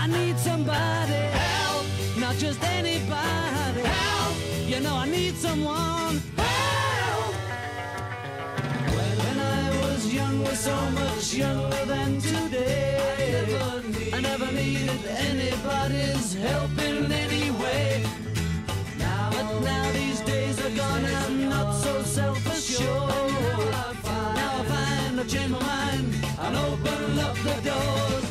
I need somebody help, not just anybody help. You know I need someone help. When I was young, was so much younger than today, I never needed anybody's help in any way. Now, But now these days are gone, I'm not so self-assured. Now I find I've changed my mind and open up the doors.